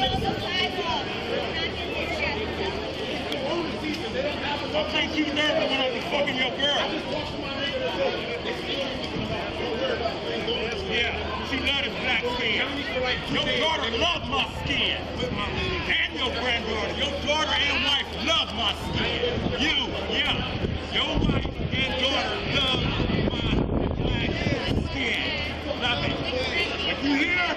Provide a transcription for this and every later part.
2,000 I think you nervous when I was fucking your girl. Yeah, she love this black skin. Your daughter love my skin. And your granddaughter. Your daughter and wife love my skin. You, yeah. Your wife and daughter love my black skin. Love it. If you hear,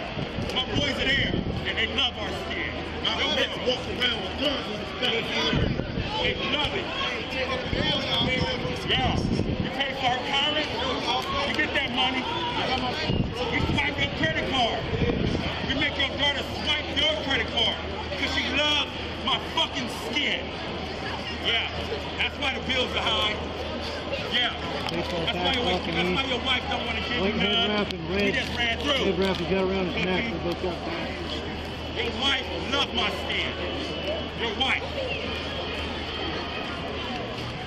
my boys are there. And they love our skin. Bitch girl. walks around with guns and stuff. They love it. Yeah. You pay for our college, you get that money. We swipe your credit card. We make your daughter swipe your credit card. Because she loves my fucking skin. Yeah. That's why the bills are high. Yeah. That's why, your, that's why your wife don't want to give you none. and just ran through. Wrap, he got around his neck. They both got back. Your wife love my skin. Your wife.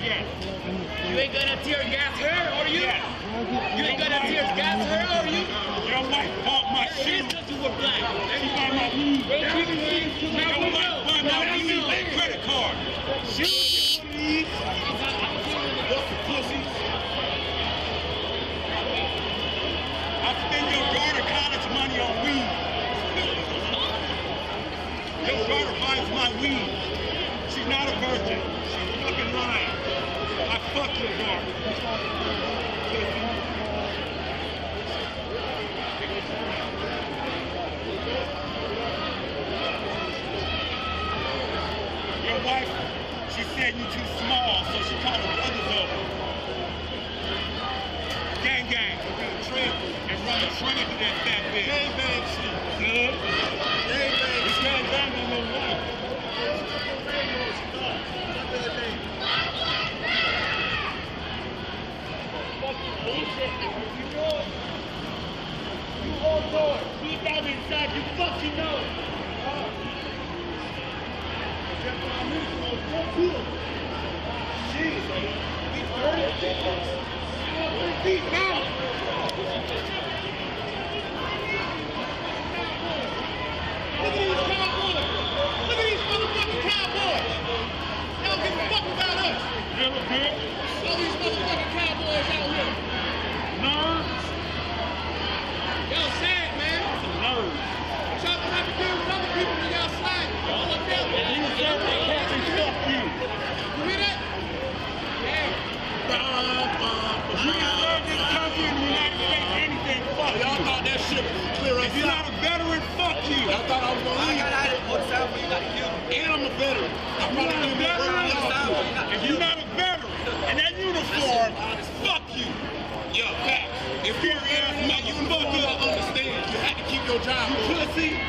Yes. You ain't gonna tear gas her, are you? Yes. You ain't gonna tear gas her, are you? Your wife bought my shoes. is because you were black. She bought my weed. Bro, keep it clean. Your wife bought my Now we weed know. with credit card. Shoes. Weed. She's not a virgin. She's fucking lying. I fuck your daughter. Your wife, she said you're too small, so she called her brothers over. Gang gang, we're gonna trample and run a train to that fat bitch. Gang bang shit. Good? Gang bang We gang bang on no wife. You all know it. Deep down inside, you fucking know it. At these cowboys. Look at these motherfucking cowboys. They don't give a fuck about us. Little bitch. All these motherfucking cowboys out here. Nerves. Y'all sad, man. Nerves. What y'all gonna have to deal with other people when y'all slide? Y'all look out. You deserve to fucking fuck you. You hear that? Yeah. You deserve this country in the United States anything. Fuck you. Y'all thought that shit was clear up If you're not a veteran, fuck you. Y'all thought I was gonna leave. And I'm a veteran. I'm You're probably not a gonna be veteran. around y'all. If you're not a veteran in that uniform, fuck you. Yeah, facts. If you're in my uniform, I understand. You had to keep your job, you pussy.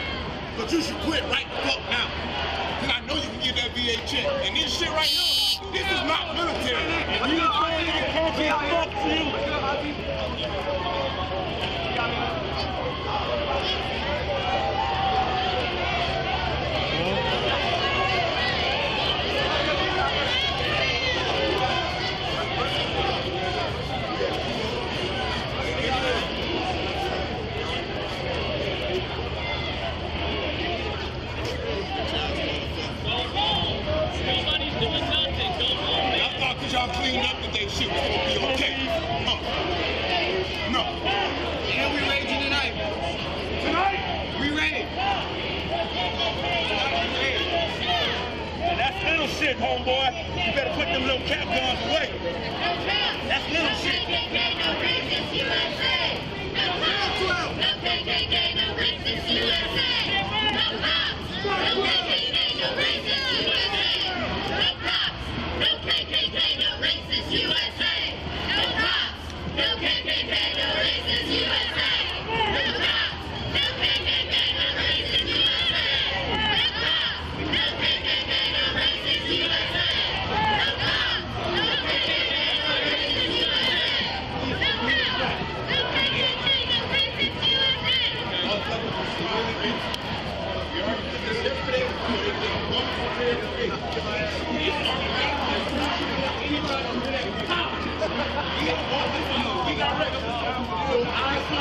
But you should quit right the fuck now. Cause I know you can get that VA check. And this shit right now, this is not military. If you join that country, fuck you. Thought cause y'all cleaned up today, shit was gonna be okay. Huh. No. And we raging tonight. Tonight? We ready. That's little shit, homeboy. You better put them little cap guns away. That's little shit. your medical, ask for water, ask for baby soda, ask for milk. The only thing that's gonna cure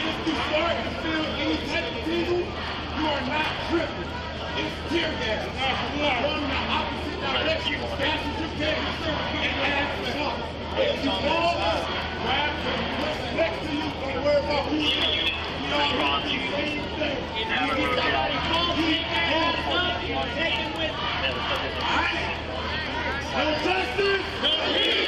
And if you start to feel any type of tingle, you are not tripping. It's tear gas. Run in the opposite direction fast as you can and ask for help. If you fall, grab the person next to you. Don't worry about who it is. We all want the same thing. If somebody calls you, Alright? No justice? No peace! No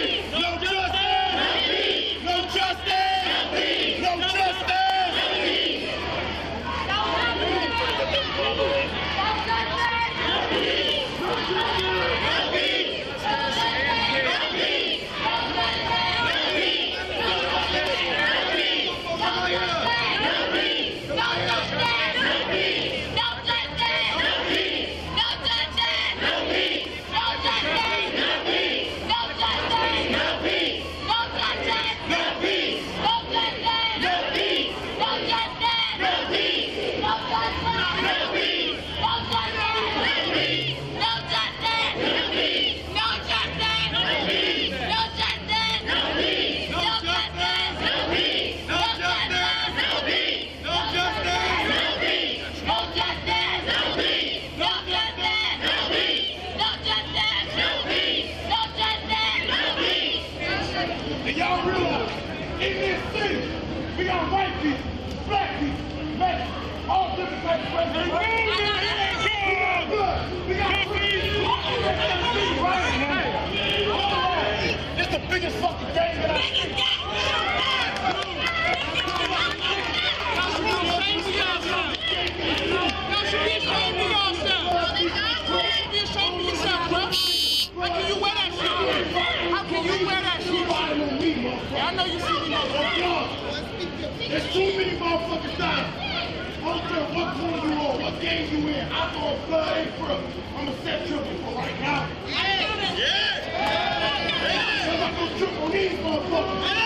in. I go blood ain't for I'm a set triple for right now. Cause I'm gonna triple these motherfuckers.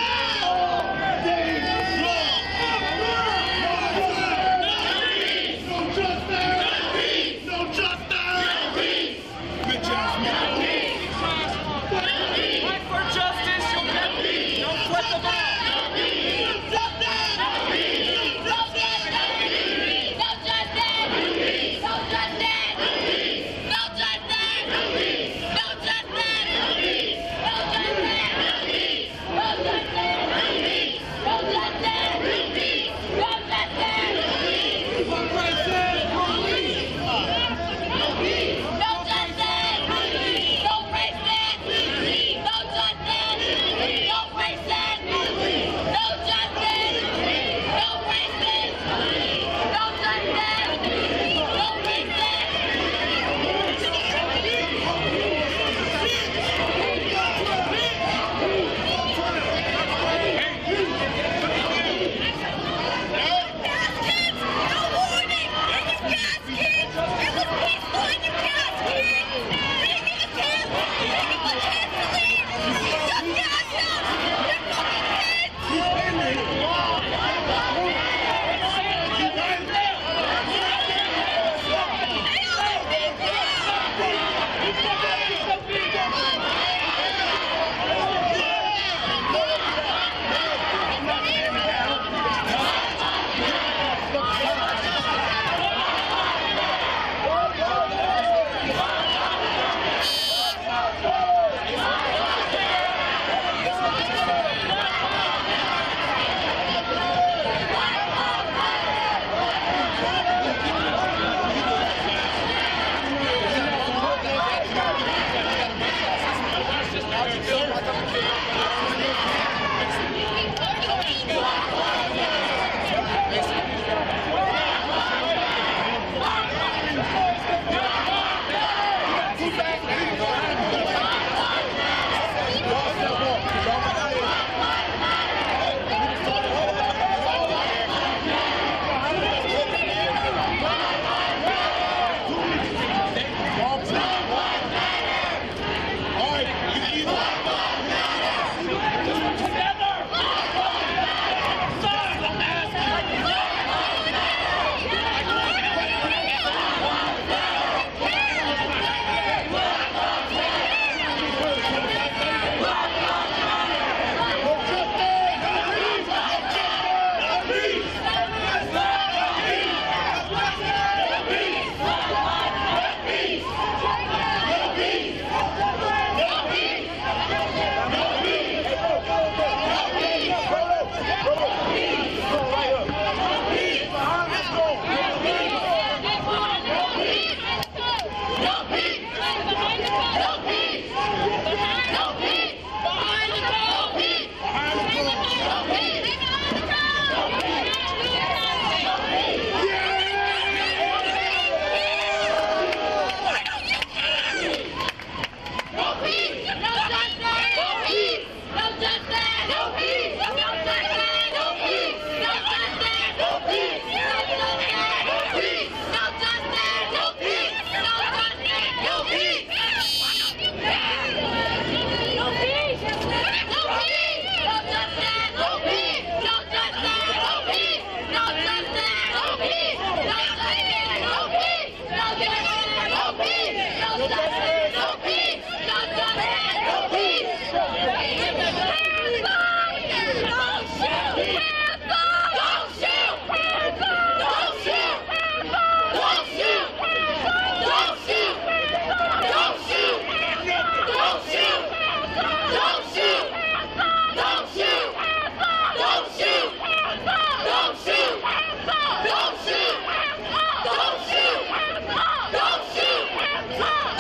Stop!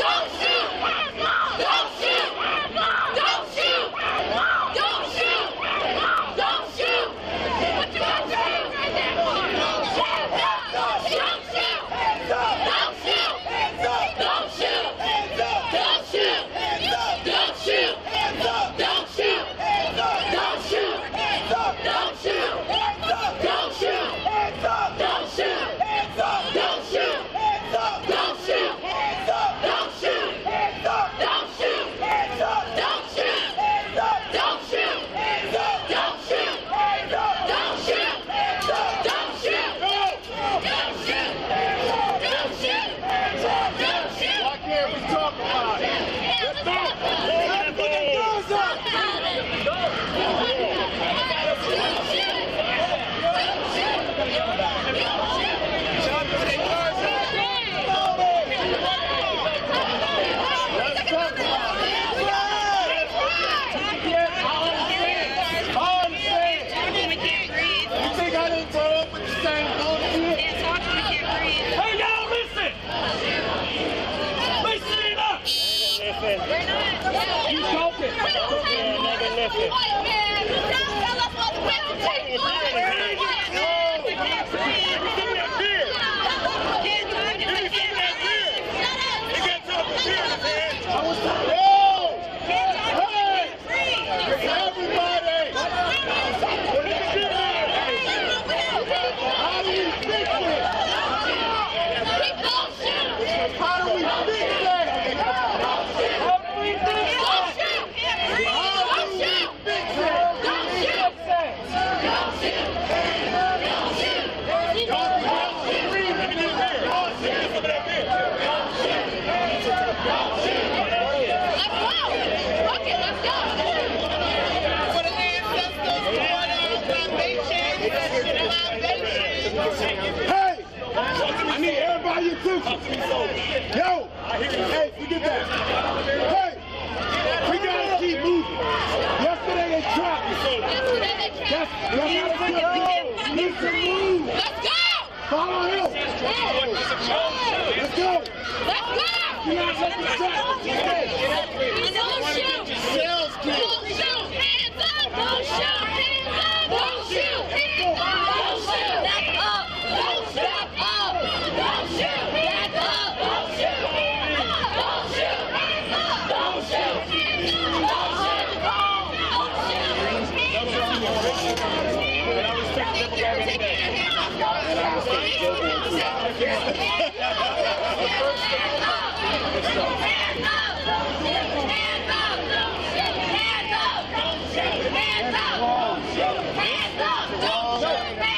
Hey! Attention. Yo! Hey, forget that. Hey! We gotta keep moving. Yesterday they dropped. That's, that's not a good goal. We need to move. Let's go! Follow him. Let's go. Let's go! Do not let the shot. Don't shoot! Don't shoot! Hands up! Don't shoot! Hands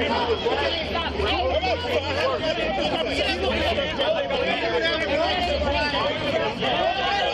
Thank you.